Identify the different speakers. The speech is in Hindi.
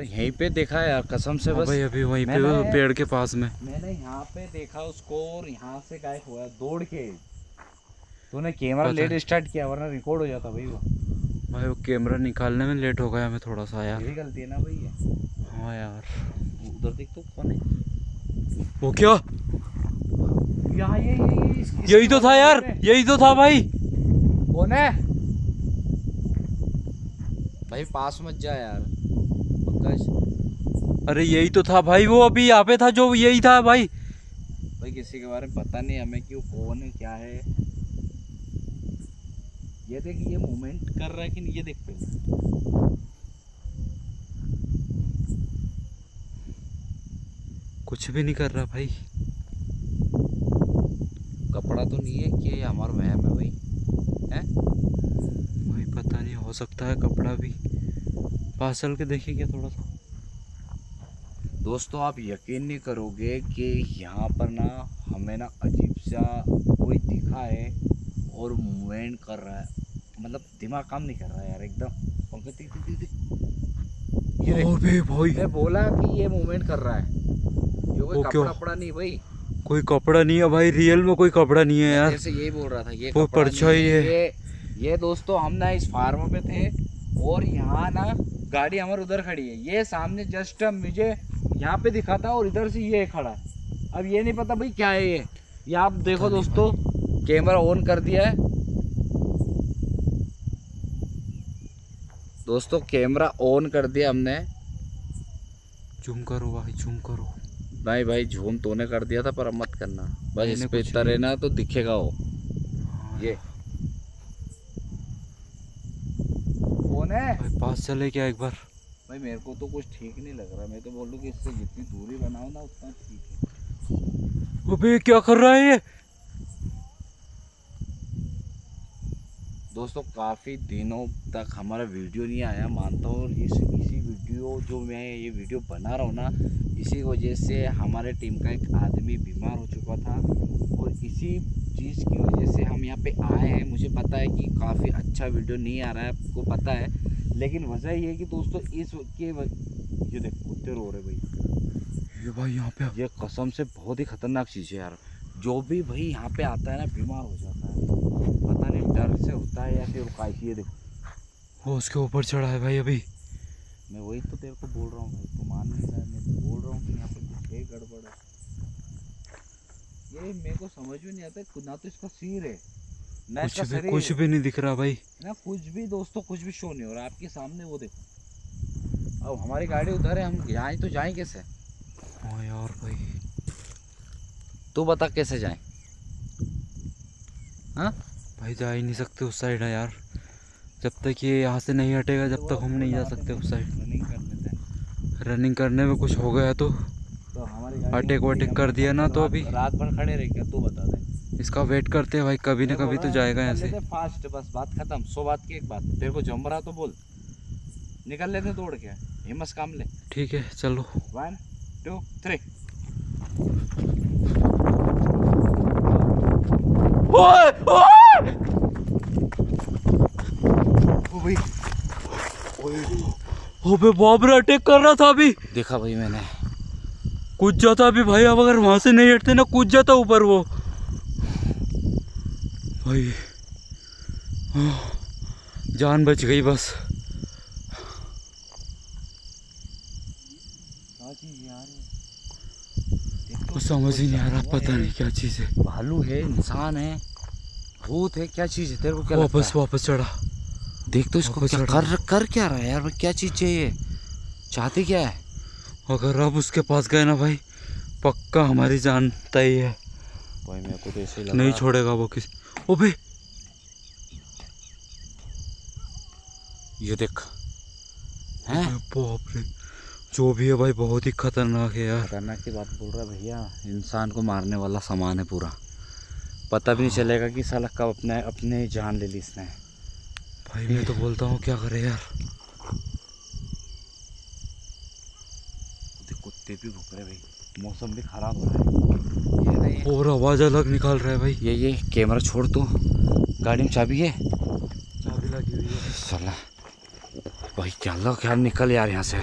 Speaker 1: यार यहीं पे देखा यार कसम से बस।
Speaker 2: भाई अभी वहीं पे पेड़ के पास में।
Speaker 1: मैंने यहाँ पे देखा उसको और यहाँ से गायब हुआ दौड़ के। तूने कैमरा लेट स्टार्ट किया वरना रिकॉर्ड हो जाता भाई वो।
Speaker 2: भाई वो कैमरा निकालने में लेट हो गया हमें थोड़ा सा यार।
Speaker 1: मेरी गलती है ना भाई
Speaker 2: हाँ यार।
Speaker 1: उधर देख तो कौन है?
Speaker 2: वो क्या?
Speaker 1: यहाँ
Speaker 2: यही तो था यार यही तो था भाई।
Speaker 1: कौन है? भाई पास मत जा यार।
Speaker 2: अरे यही तो था भाई वो अभी यहाँ पे था जो यही था भाई।
Speaker 1: भाई किसी के बारे में पता नहीं हमें कि वो कौन है क्या है। ये देख ये मूवमेंट कर रहा है कि नहीं ये देख पहले।
Speaker 2: कुछ भी नहीं कर रहा भाई।
Speaker 1: कपड़ा तो नहीं है कि ये हमारा वहम है भाई? हैं?
Speaker 2: भाई पता नहीं हो सकता है कपड़ा भी। पास चल के देखिए क्या थोड़ा सा?
Speaker 1: दोस्तों आप यकीन नहीं करोगे कि यहाँ पर ना हमें ना अजीब सा कोई दिखा है और मूवमेंट कर रहा है। मतलब दिमाग काम नहीं कर रहा है यार एकदम। पंकज देख देख देख देख। ये
Speaker 2: अबे भाई।
Speaker 1: मैं बोला कि ये मूवमेंट कर रहा है। ये कोई कपड़ा कपड़ा नहीं भाई।
Speaker 2: कोई कपड़ा नहीं है भाई रियल में कोई कपड़ा नहीं है यार।
Speaker 1: जैसे यही बोल रहा था ये
Speaker 2: परछाई है।
Speaker 1: ये ये दोस्तों हम ना इस फार्म पे थे और यहाँ ना गाड़ी हमारे उधर खड़ी है। ये सामने जस्ट मुझे यहाँ पे दिखा था और इधर से ये खड़ा। है अब ये नहीं पता भाई क्या है ये। ये आप देखो दोस्तों कैमरा ऑन कर दिया है। दोस्तों कैमरा ऑन कर दिया हमने।
Speaker 2: जूम करो भाई जूम करो।
Speaker 1: भाई भाई झूम तूने कर दिया था पर अब मत करना। बस इस पे इतना रहना तो दिखेगा वो।
Speaker 2: हाँ,
Speaker 1: ये। कौन है।
Speaker 2: भाई पास चले क्या एक बार?
Speaker 1: भाई मेरे को तो कुछ ठीक नहीं लग रहा। मैं तो बोल कि इससे जितनी दूरी बनाओ ना उतना ठीक है।
Speaker 2: अबे क्या कर रहा है ये?
Speaker 1: दोस्तों काफ़ी दिनों तक हमारा वीडियो नहीं आया मानता हूँ। और इस इसी वीडियो जो मैं ये वीडियो बना रहा हूँ ना इसी वजह से हमारे टीम का एक आदमी बीमार हो चुका था। इसी चीज़ की वजह से हम यहाँ पे आए हैं। मुझे पता है कि काफ़ी अच्छा वीडियो नहीं आ रहा है आपको पता है। लेकिन वजह ये है कि दोस्तों इस के ये देखो कुत्ते रो रहे भाई।
Speaker 2: ये भाई यहाँ पे
Speaker 1: ये कसम से बहुत ही खतरनाक चीज़ है यार। जो भी भाई यहाँ पे आता है ना बीमार हो जाता है। पता नहीं डर से होता है या फिर काय ये देखो।
Speaker 2: वो उसके ऊपर चढ़ा है भाई अभी।
Speaker 1: मैं वही तो तेरे को बोल रहा हूँ भाई तू मान नहीं है। रहा हूँ कि यहाँ पे कुछ है गड़बड़ है ये मेरे को समझ में नहीं आता ना तो इसका सिर है ना
Speaker 2: कुछ
Speaker 1: इसका
Speaker 2: भी कुछ भी नहीं दिख रहा भाई।
Speaker 1: ना कुछ भी दोस्तों कुछ भी शो नहीं हो रहा आपके सामने वो देखो। अब हमारी गाड़ी उधर है हम जाएँ तो जाएँ कैसे?
Speaker 2: हाँ यार भाई।
Speaker 1: तू बता कैसे जाए? हाँ?
Speaker 2: भाई जा ही नहीं सकते उस साइड है यार। जब तक ये यहाँ से नहीं हटेगा जब तक हम नहीं जा सकते उस साइड
Speaker 1: रनिंग
Speaker 2: करने में कुछ हो गया तो।
Speaker 1: तो हमारी गाड़ी
Speaker 2: अटैक वटैक कर दिया ना तो अभी।
Speaker 1: रात भर खड़े रह क्या तू बता दे।
Speaker 2: इसका वेट करते हैं भाई कभी ना कभी तो जाएगा यहाँ से।
Speaker 1: फास्ट बस बात खत्म सो बात की एक बात। तेरे को जम रहा तो बोल। निकल लेते दौड़ के हिम्मत काम ले।
Speaker 2: ठीक है चलो।
Speaker 1: वन टू थ्री
Speaker 2: ओए ओए!
Speaker 1: ओ भाई।
Speaker 2: अबे बाप रे अटैक कर रहा था अभी।
Speaker 1: देखा भाई मैंने।
Speaker 2: कूद जाता अभी भाई अब अगर वहाँ से नहीं हटते ना कूद जाता ऊपर वो। भाई जान बच गई बस। कुछ समझ ही नहीं आ रहा पता नहीं क्या चीज़ है।
Speaker 1: भालू है इंसान है भूत है क्या चीज़ है? तेरे को क्या
Speaker 2: वापस वापस चढ़ा।
Speaker 1: देख तो इसको क्या कर कर क्या रहा है यार क्या चीज़ चाहिए? चाहते क्या है?
Speaker 2: अगर अब उसके पास गए ना भाई पक्का हमारी जान तय है
Speaker 1: भाई मेरे को तो ऐसे लग।
Speaker 2: नहीं छोड़ेगा वो किसी भाई।
Speaker 1: ये देख। हैं?
Speaker 2: बाप रे। जो भी है भाई बहुत ही खतरनाक है यार।
Speaker 1: खतरनाक की बात बोल रहा है भैया इंसान को मारने वाला सामान है पूरा। पता भी नहीं चलेगा कि साला कब अपने अपने जान ले ली इसने।
Speaker 2: भाई मैं तो बोलता हूँ क्या करे यार?
Speaker 1: देख भी भूख रहे भाई। मौसम भी खराब हो रहा है। ये
Speaker 2: और आवाज़ अलग निकाल रहा है भाई।
Speaker 1: ये ये कैमरा छोड़ दो गाड़ी में चाबी है?
Speaker 2: चाबी लगी हुई है।
Speaker 1: चला भाई क्या लो क्या निकल यार यहाँ से?